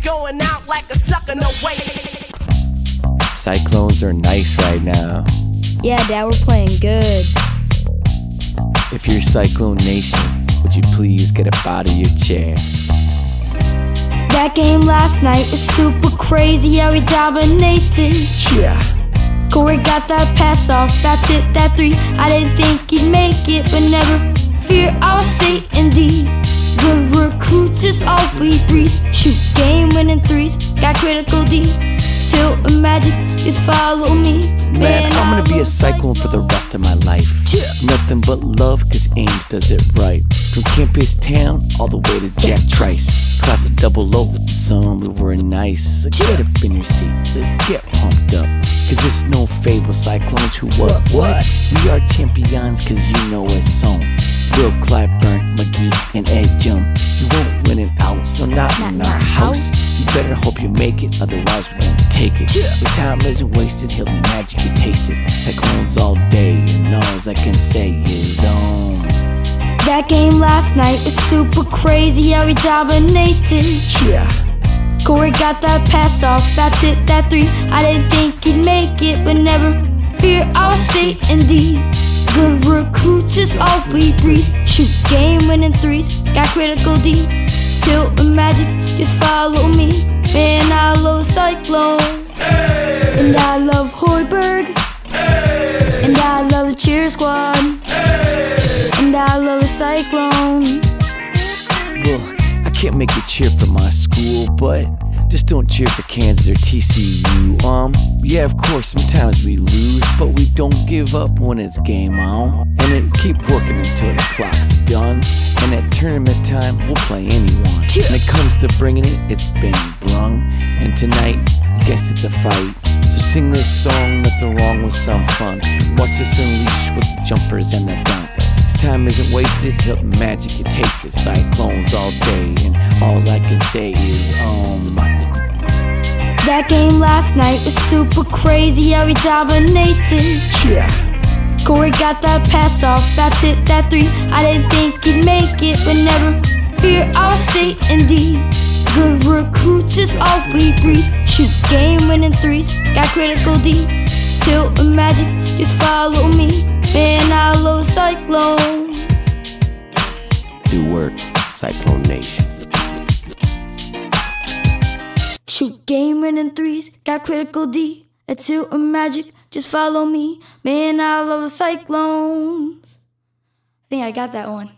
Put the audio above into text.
ain't going out like a sucker, no way. Cyclones are nice right now. Yeah, Dad, we're playing good. If you're Cyclone Nation, would you please get up out of your chair? That game last night was super crazy, yeah, we dominated. Yeah. Corey got that pass off, that's it, that three. I didn't think he'd make it, but never fear, I'll stay in D. Good recruits is all we breathe. Shoot game winning threes, got critical D. Hilton magic, just follow me. Man, I'm gonna be a cyclone for the rest of my life. Yeah. Nothing but love, cause Ames does it right. From campus town all the way to Jack Trice. Class of double O, son, we were nice. So get up in your seat, let's get pumped up. Cause it's no fable, cyclones who what, what? We are champions, cause you know it's on. Will Clyburn, McGee, and Ejim. You won't win an ounce, no, not in our house. You better hope you make it, otherwise we won't take it. This time isn't wasted, Hilton magic, you taste it. Cyclones all day, and all I can say is, um. That game last night was super crazy, how we dominated. Yeah. Corey got that pass off, that's it, that three. I didn't think he'd make it, but never fear, I'll stay in D. Good recruits is all we breathe. Shoot game winning threes, got critical D. Till the magic, just follow me. Man, I love Cyclone. And I love Hoiberg. And I love the cheer squad. And I love the Cyclones. Well, I can't make a cheer for my school, but just don't cheer for Kansas or TCU. Um, yeah, of course, sometimes we lose, but we don't give up when it's game on. And then keep working until the clock's done. And at tournament time, we'll play anyone. When it comes to bringing it, it's been brung. And tonight, I guess it's a fight. So sing this song, nothing wrong with some fun. Watch us unleash with the jumpers and the dunks. This time isn't wasted, Hilton magic, you tasted. Cyclones all day, and alls I can say is, um. That game last night was super crazy, yeah, we dominated. Yeah. Corey got that pass off, that's it, that three. I didn't think he'd make it, but never fear, I'll stay in D. Good recruits is all we breathe. Shoot game winning threes, got critical D. Till the magic, just follow me. Man, I love Cyclone. Do work, Cyclone Nation. Shoot game winning threes, got critical D. A Until a magic, just follow me. Man, I love the Cyclones. I think I got that one.